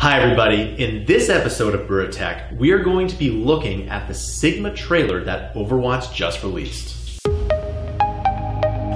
Hi everybody, in this episode of Bura Tech, we are going to be looking at the Sigma trailer that Overwatch just released.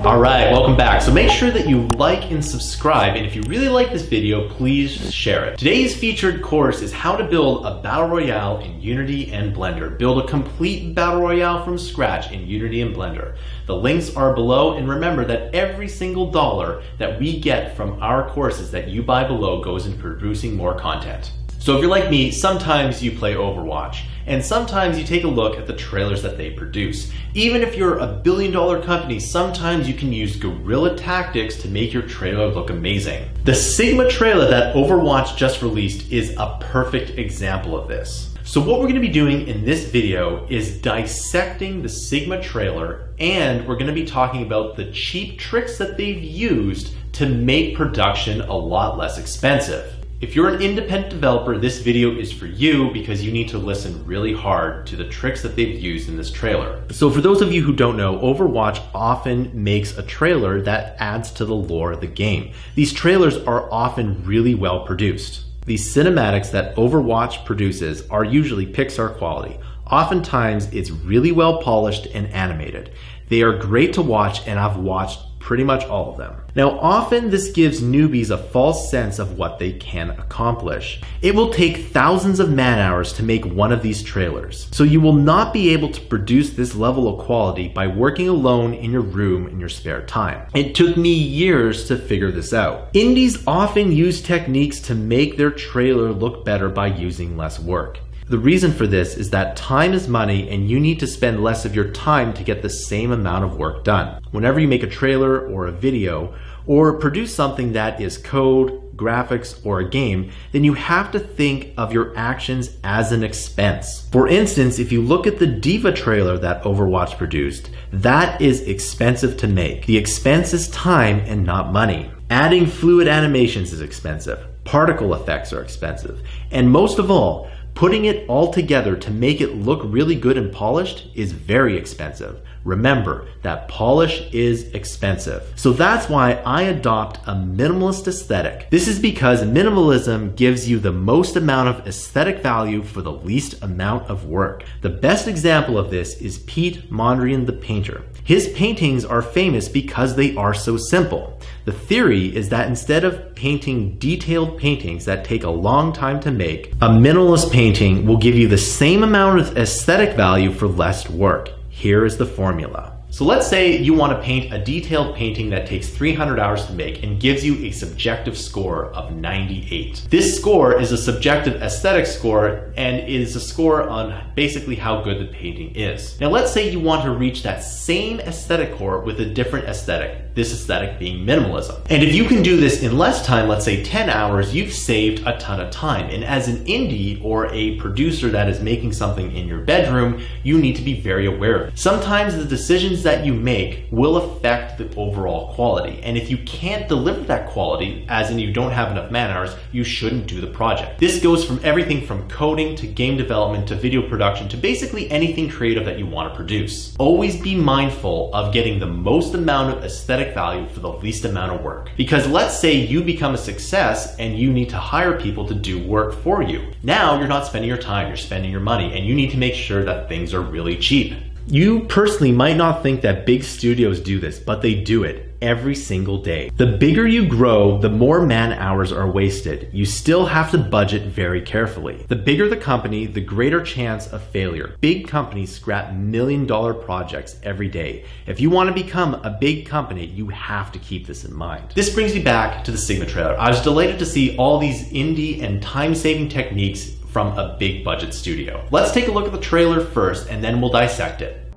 Alright, welcome back. So make sure that you like and subscribe, and if you really like this video, please share it. Today's featured course is how to build a Battle Royale in Unity and Blender. Build a complete Battle Royale from scratch in Unity and Blender. The links are below, and remember that every single dollar that we get from our courses that you buy below goes into producing more content. So if you're like me, sometimes you play Overwatch, and sometimes you take a look at the trailers that they produce. Even if you're a billion dollar company, sometimes you can use guerrilla tactics to make your trailer look amazing. The Sigma trailer that Overwatch just released is a perfect example of this. So what we're gonna be doing in this video is dissecting the Sigma trailer and we're gonna be talking about the cheap tricks that they've used to make production a lot less expensive. If you're an independent developer, this video is for you because you need to listen really hard to the tricks that they've used in this trailer. So for those of you who don't know, Overwatch often makes a trailer that adds to the lore of the game. These trailers are often really well produced. These cinematics that Overwatch produces are usually Pixar quality. Oftentimes, it's really well polished and animated. They are great to watch and I've watched pretty much all of them. Now, often this gives newbies a false sense of what they can accomplish. It will take thousands of man hours to make one of these trailers, so you will not be able to produce this level of quality by working alone in your room in your spare time. It took me years to figure this out. Indies often use techniques to make their trailer look better by using less work. The reason for this is that time is money and you need to spend less of your time to get the same amount of work done. Whenever you make a trailer or a video or produce something that is code, graphics, or a game, then you have to think of your actions as an expense. For instance, if you look at the D.Va trailer that Overwatch produced, that is expensive to make. The expense is time and not money. Adding fluid animations is expensive. Particle effects are expensive. And most of all, Putting it all together to make it look really good and polished is very expensive. Remember that polish is expensive. So that's why I adopt a minimalist aesthetic. This is because minimalism gives you the most amount of aesthetic value for the least amount of work. The best example of this is Piet Mondrian the painter. His paintings are famous because they are so simple. The theory is that instead of painting detailed paintings that take a long time to make, a minimalist painting will give you the same amount of aesthetic value for less work. Here is the formula. So let's say you want to paint a detailed painting that takes 300 hours to make and gives you a subjective score of 98. This score is a subjective aesthetic score and is a score on basically how good the painting is. Now let's say you want to reach that same aesthetic score with a different aesthetic, this aesthetic being minimalism. And if you can do this in less time, let's say 10 hours, you've saved a ton of time. And as an indie or a producer that is making something in your bedroom, you need to be very aware of it. Sometimes the decisions that you make will affect the overall quality. And if you can't deliver that quality, as in you don't have enough man hours, you shouldn't do the project. This goes from everything from coding to game development to video production to basically anything creative that you want to produce. Always be mindful of getting the most amount of aesthetic value for the least amount of work. Because let's say you become a success and you need to hire people to do work for you. Now you're not spending your time, you're spending your money, and you need to make sure that things are really cheap. You personally might not think that big studios do this, but they do it every single day. The bigger you grow, the more man hours are wasted. You still have to budget very carefully. The bigger the company, the greater chance of failure. Big companies scrap million dollar projects every day. If you want to become a big company, you have to keep this in mind. This brings me back to the Sigma trailer. I was delighted to see all these indie and time saving techniques from a big budget studio. Let's take a look at the trailer first and then we'll dissect it.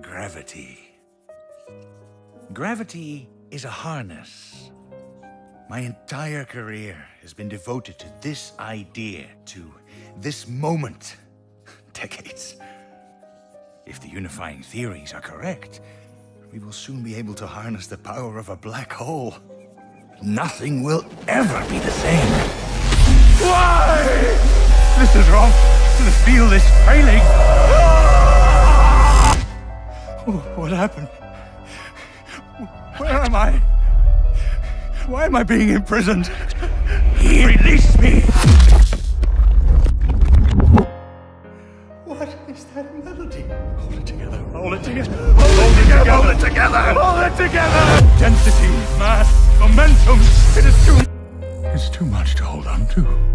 Gravity. Gravity is a harness. My entire career has been devoted to this idea, to this moment. Decades. If the unifying theories are correct, we will soon be able to harness the power of a black hole. Nothing will ever be the same. Why? This is wrong. The field is failing. What happened? Where am I? Why am I being imprisoned? He released me! What is that melody? Hold it together. Hold it together. Hold, it, together. Hold it together. Hold it together. Density, mass, momentum. It is too. It's too much to hold on to.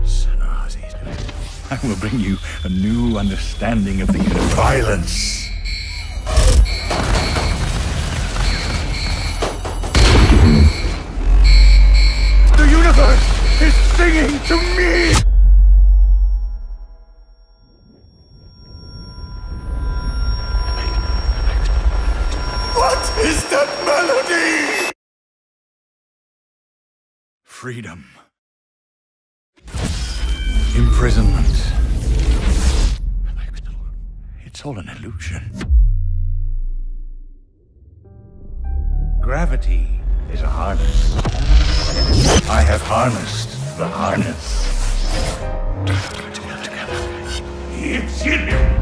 I will bring you a new understanding of the universe. Violence. Singing to me! What is that melody? Freedom. Imprisonment. It's all an illusion. Gravity is a harness. I have harnessed the harness. Let's work together. It's in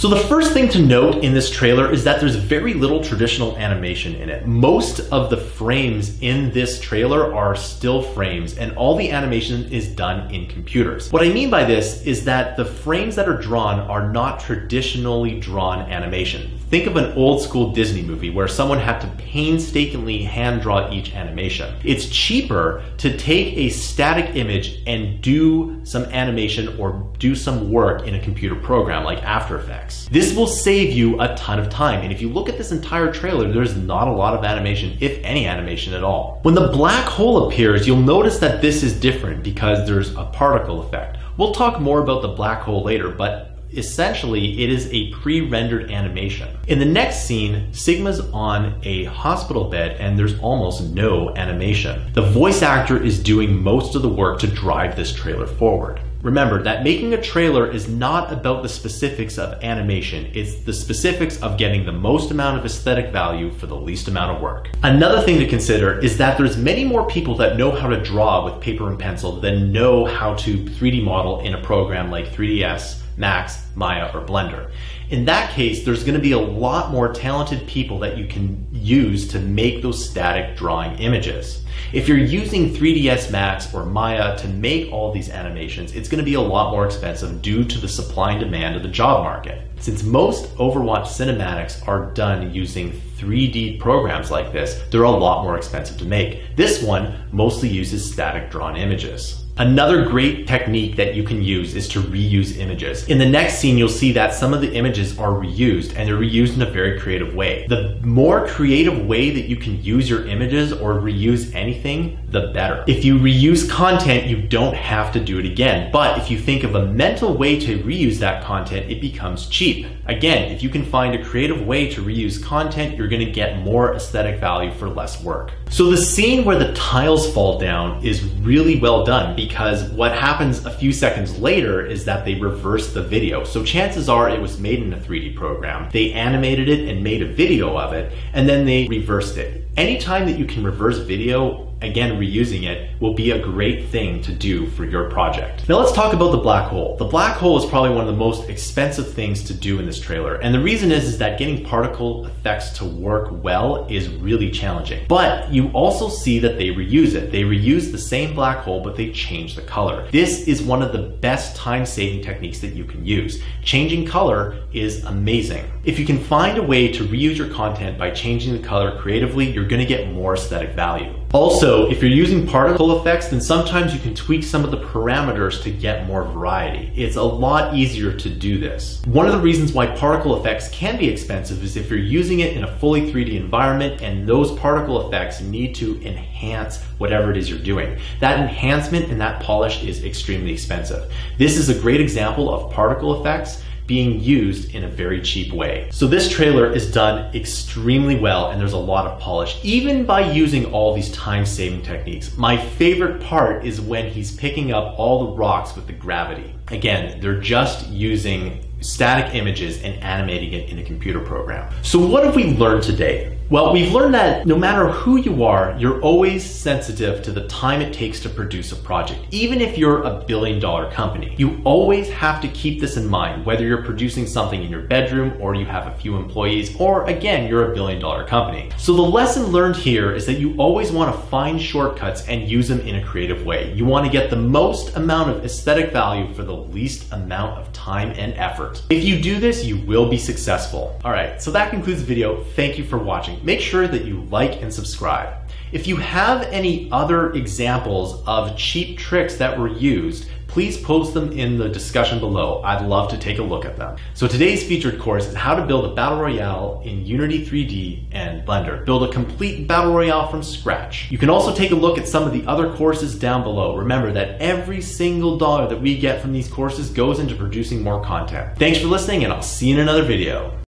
So the first thing to note in this trailer is that there's very little traditional animation in it. Most of the frames in this trailer are still frames and all the animation is done in computers. What I mean by this is that the frames that are drawn are not traditionally drawn animation. Think of an old school Disney movie where someone had to painstakingly hand draw each animation. It's cheaper to take a static image and do some animation or do some work in a computer program like After Effects. This will save you a ton of time. And if you look at this entire trailer, there's not a lot of animation, if any animation at all. When the black hole appears, you'll notice that this is different because there's a particle effect. We'll talk more about the black hole later, but essentially it is a pre-rendered animation. In the next scene, Sigma's on a hospital bed and there's almost no animation. The voice actor is doing most of the work to drive this trailer forward. Remember that making a trailer is not about the specifics of animation, it's the specifics of getting the most amount of aesthetic value for the least amount of work. Another thing to consider is that there's many more people that know how to draw with paper and pencil than know how to 3D model in a program like 3ds Max, Maya, or Blender. In that case, there's going to be a lot more talented people that you can use to make those static drawing images. If you're using 3ds Max or Maya to make all these animations, it's going to be a lot more expensive due to the supply and demand of the job market. Since most Overwatch cinematics are done using 3D programs like this, they're a lot more expensive to make. This one mostly uses static drawn images. Another great technique that you can use is to reuse images. In the next scene, you'll see that some of the images are reused and they're reused in a very creative way. The more creative way that you can use your images or reuse anything, the better. If you reuse content, you don't have to do it again. But if you think of a mental way to reuse that content, it becomes cheap. Again, if you can find a creative way to reuse content, you're gonna get more aesthetic value for less work. So the scene where the tiles fall down is really well done because what happens a few seconds later is that they reverse the video. So chances are it was made in a 3D program. They animated it and made a video of it, and then they reversed it. Anytime that you can reverse video, again reusing it will be a great thing to do for your project. Now let's talk about the black hole. The black hole is probably one of the most expensive things to do in this trailer. And the reason is, is that getting particle effects to work well is really challenging. But you also see that they reuse it. They reuse the same black hole, but they change the color. This is one of the best time saving techniques that you can use. Changing color is amazing. If you can find a way to reuse your content by changing the color creatively, you're gonna get more aesthetic value. Also, if you're using particle effects, then sometimes you can tweak some of the parameters to get more variety. It's a lot easier to do this. One of the reasons why particle effects can be expensive is if you're using it in a fully 3D environment and those particle effects need to enhance whatever it is you're doing. That enhancement and that polish is extremely expensive. This is a great example of particle effects being used in a very cheap way. So this trailer is done extremely well and there's a lot of polish, even by using all these time-saving techniques. My favorite part is when he's picking up all the rocks with the gravity. Again, they're just using static images and animating it in a computer program. So what have we learned today? Well, we've learned that no matter who you are, you're always sensitive to the time it takes to produce a project. Even if you're a billion dollar company, you always have to keep this in mind, whether you're producing something in your bedroom or you have a few employees, or again, you're a billion dollar company. So the lesson learned here is that you always want to find shortcuts and use them in a creative way. You want to get the most amount of aesthetic value for the least amount of time and effort. If you do this, you will be successful. All right, so that concludes the video. Thank you for watching make sure that you like and subscribe. If you have any other examples of cheap tricks that were used, please post them in the discussion below. I'd love to take a look at them. So today's featured course is how to build a battle royale in Unity 3D and Blender. Build a complete battle royale from scratch. You can also take a look at some of the other courses down below. Remember that every single dollar that we get from these courses goes into producing more content. Thanks for listening and I'll see you in another video.